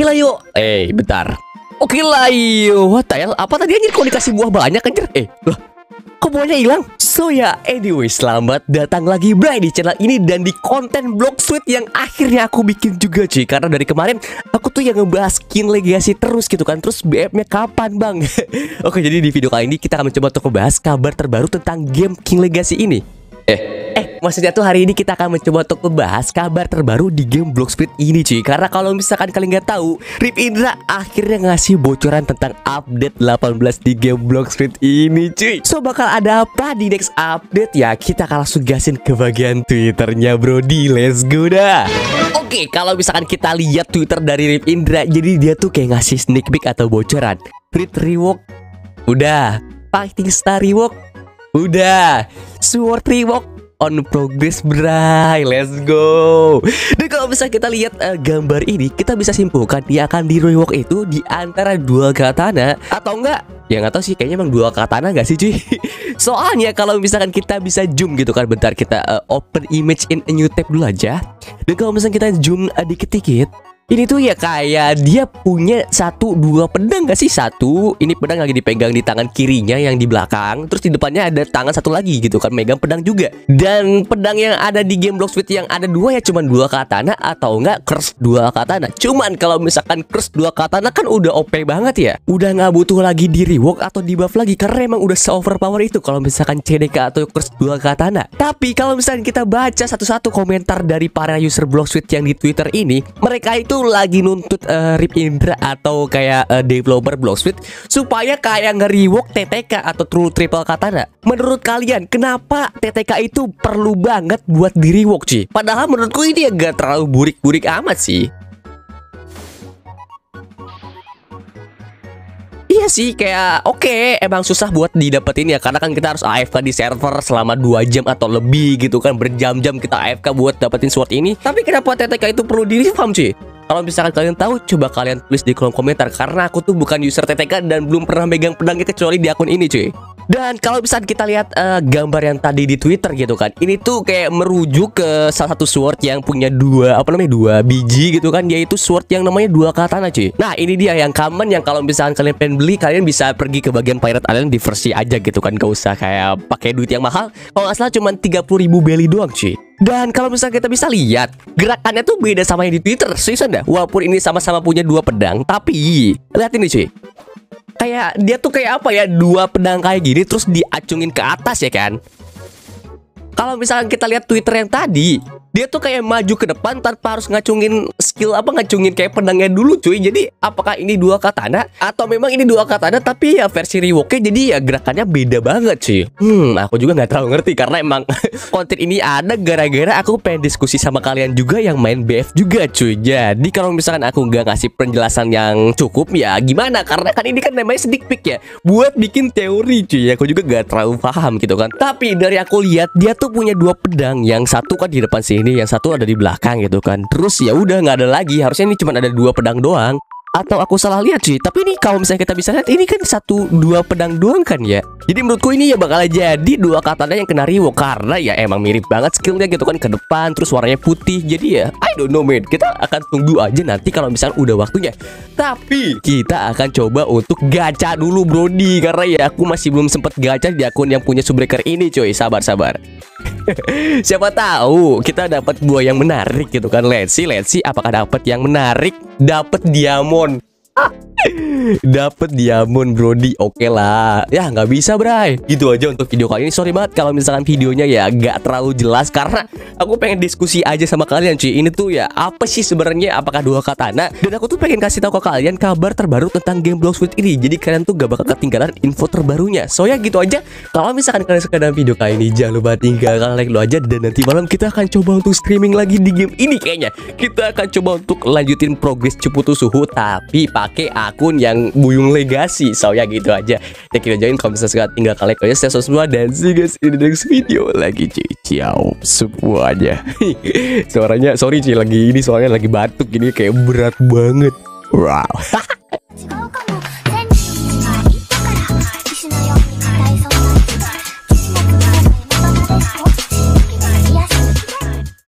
Oke lah yuk. Eh, bentar. Oke lah yuk. What the hell? Apa tadi anjir kok dikasih buah banyak anjir? Eh, lah. Kok buahnya hilang? So ya, anyway, selamat datang lagi Bray di channel ini dan di konten Block Sweet yang akhirnya aku bikin juga cuy Karena dari kemarin aku tuh yang ngebahas skin legacy terus gitu kan Terus BF-nya kapan bang? Oke, jadi di video kali ini kita akan mencoba untuk membahas kabar terbaru tentang game King Legacy ini Eh, Eh, maksudnya tuh hari ini kita akan mencoba untuk membahas kabar terbaru di game Block Split ini cuy. Karena kalau misalkan kalian nggak tahu Rip Indra akhirnya ngasih bocoran tentang update 18 di game Block Split ini cuy. So bakal ada apa di next update? Ya Kita akan langsung gasin ke bagian Twitternya Brody Let's go dah. Oke kalau misalkan kita lihat Twitter dari Rip Indra Jadi dia tuh kayak ngasih sneak peek atau bocoran. Crit Rewalk Udah. Fighting Star Rewalk Udah. Sword Rewalk on progress bray. Let's go. Dan kalau bisa kita lihat uh, gambar ini kita bisa simpulkan dia akan di rewalk itu di antara dua katana. Atau enggak? Ya nggak tahu sih. Kayaknya emang dua katana gak sih cuy? Soalnya kalau misalkan kita bisa zoom gitu kan bentar kita uh, open image in a new tab dulu aja. Dan kalau misalkan kita zoom uh, dikit-dikit ini tuh ya kayak dia punya satu dua pedang gak sih? Satu ini pedang lagi dipegang di tangan kirinya yang di belakang terus di depannya ada tangan satu lagi gitu kan megang pedang juga. Dan pedang yang ada di game Block Sweet yang ada dua ya cuman dua katana atau enggak curse dua katana cuman kalau misalkan curse dua katana kan udah OP banget ya. Udah nggak butuh lagi di rework atau di buff lagi karena emang udah se overpower itu kalau misalkan CDK atau curse dua katana tapi kalau misalkan kita baca satu-satu komentar dari para user Block Sweet yang di Twitter ini mereka itu lagi nuntut uh, Rip Indra atau kayak uh, developer Blocksmith supaya kayak nge-rework TTK atau True Triple Katana. Menurut kalian kenapa TTK itu perlu banget buat di-rework sih? Padahal menurutku ini agak terlalu burik-burik amat sih. Iya sih kayak oke okay, emang susah buat didapetin ya karena kan kita harus AFK di server selama 2 jam atau lebih gitu kan berjam-jam kita AFK buat dapetin sword ini. Tapi kenapa TTK itu perlu di reform sih? Kalau misalkan kalian tahu, coba kalian tulis di kolom komentar karena aku tuh bukan user TTK dan belum pernah megang pedangnya kecuali di akun ini, cuy. Dan kalau misalkan kita lihat uh, gambar yang tadi di Twitter gitu kan, ini tuh kayak merujuk ke salah satu sword yang punya dua apa namanya dua biji gitu kan, yaitu sword yang namanya dua katana cuy. Nah ini dia yang common yang kalau misalkan kalian pengen beli, kalian bisa pergi ke bagian Pirate Island di versi aja gitu kan, gak usah kayak pakai duit yang mahal. Kalau nggak salah cuma 30 ribu belly doang cuy. Dan kalau misalnya kita bisa lihat Gerakannya tuh beda sama yang di Twitter Seriusan dah Walaupun ini sama-sama punya dua pedang Tapi Lihat ini cuy Kayak dia tuh kayak apa ya Dua pedang kayak gini Terus diacungin ke atas ya kan? Kalau misalkan kita lihat Twitter yang tadi dia tuh kayak maju ke depan tanpa harus ngacungin skill apa ngacungin kayak pedangnya dulu cuy. Jadi apakah ini dua katana? Atau memang ini dua katana tapi ya versi rewoknya jadi ya gerakannya beda banget cuy. Hmm aku juga nggak terlalu ngerti karena emang konten ini ada gara-gara aku pengen diskusi sama kalian juga yang main BF juga cuy. Jadi kalau misalkan aku nggak ngasih penjelasan yang cukup ya gimana? Karena kan ini kan namanya sedikit peek ya. Buat bikin teori cuy. Aku juga nggak terlalu paham gitu kan. Tapi dari aku lihat dia tuh punya dua pedang. Yang satu kan di depan sih ini yang satu ada di belakang gitu kan. Terus ya udah nggak ada lagi. Harusnya ini cuma ada dua pedang doang atau aku salah lihat sih tapi ini kalau misalnya kita bisa lihat ini kan satu dua pedang doang kan ya? Jadi menurutku ini ya bakal jadi dua katana yang kena riwo karena ya emang mirip banget skillnya gitu kan ke depan terus warnanya putih. Jadi ya I don't know man. Kita akan tunggu aja nanti kalau misalnya udah waktunya. Tapi kita akan coba untuk gacha dulu Brody. Karena ya aku masih belum sempet gacha di akun yang punya subbreaker ini coy sabar sabar. Siapa tahu kita dapat buah yang menarik gitu kan. Let's see, let's see apakah dapat yang menarik. Dapat diamond. น Dapat diamond Brody Oke lah. Ya nggak bisa Bray. Gitu aja untuk video kali ini. Sorry banget kalau misalkan videonya ya nggak terlalu jelas Karena aku pengen diskusi aja sama kalian cuy. Ini tuh ya apa sih sebenarnya? Apakah dua katana? Dan aku tuh pengen kasih tahu ke kalian Kabar terbaru tentang game Block Sweet ini. Jadi kalian tuh gak bakal ketinggalan info terbarunya. So ya gitu aja. Kalau misalkan kalian suka dengan video kali ini Jangan lupa tinggalkan like lo aja. Dan nanti malam kita akan coba untuk streaming lagi di game ini kayaknya. Kita akan coba untuk lanjutin progres Ceputu Suhu Tapi pakai akun yang yang Buyung Legasi. So ya gitu aja. Ya kita join kalau misalnya suka tinggal kalian aja stay semua Dan see guys in the next video lagi cuy Ciao semuanya. Suaranya sorry cuy lagi ini soalnya lagi batuk ini kayak berat banget. Wow